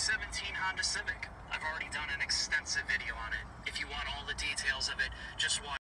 2017 Honda Civic. I've already done an extensive video on it. If you want all the details of it, just watch